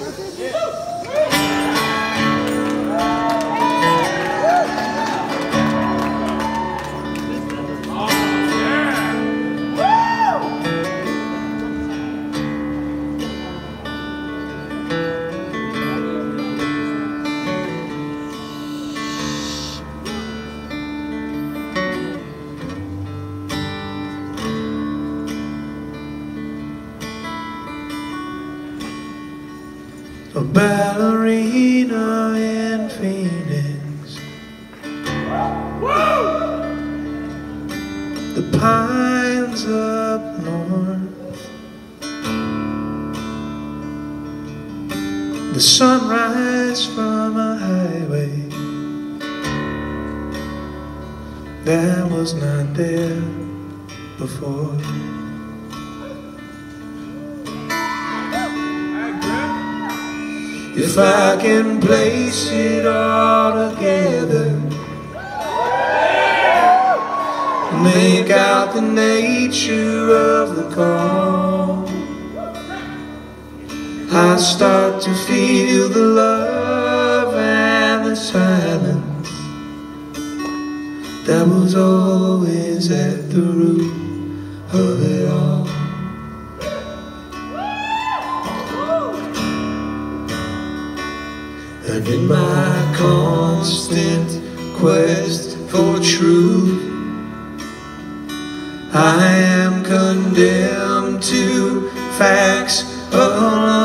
Yeah. A ballerina in Phoenix. The pines up north. The sunrise from a highway that was not there before. If I can place it all together Make out the nature of the call I start to feel the love and the silence That was always at the root And in my constant quest for truth. I am condemned to facts alone.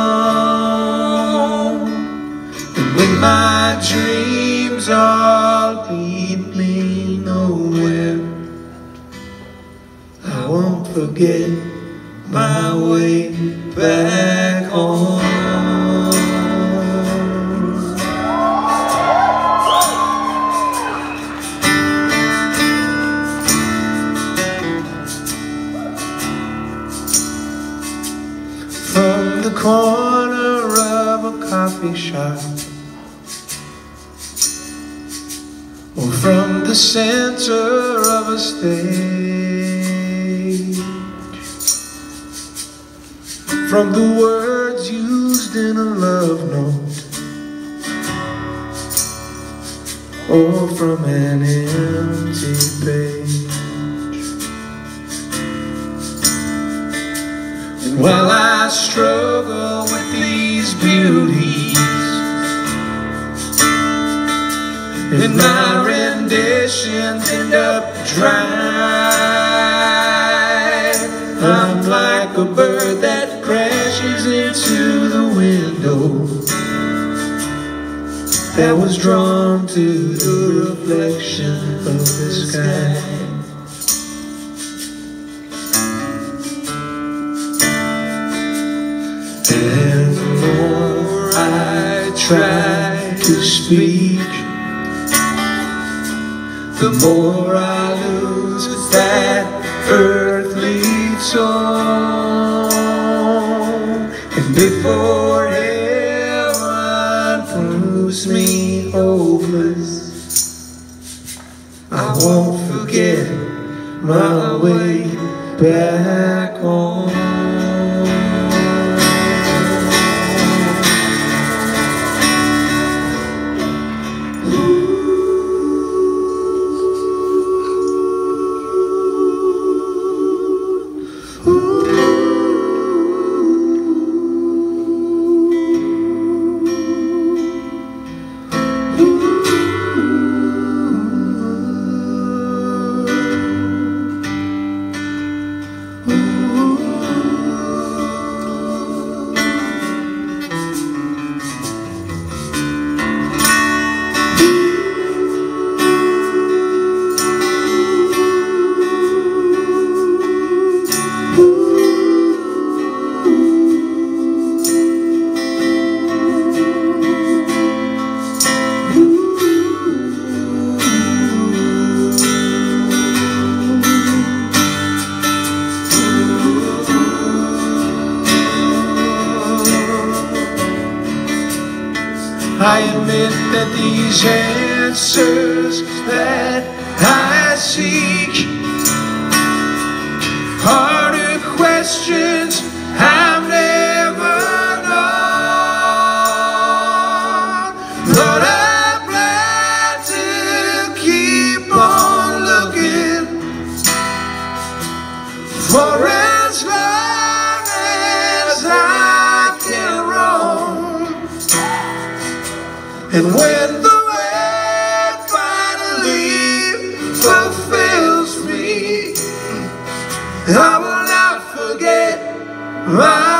And when my dreams all lead me nowhere I won't forget my way back home the corner of a coffee shop. Or from the center of a stage. From the words used in a love note. Or from an empty struggle with these beauties. And my renditions end up dry. I'm like a bird that crashes into the window That was drawn to the reflection of the sky The more I try to speak. The more I lose that earthly song. And before heaven proves me hopeless I won't forget my way back home I admit that these answers that I seek And when the word finally fulfills me, I will not forget my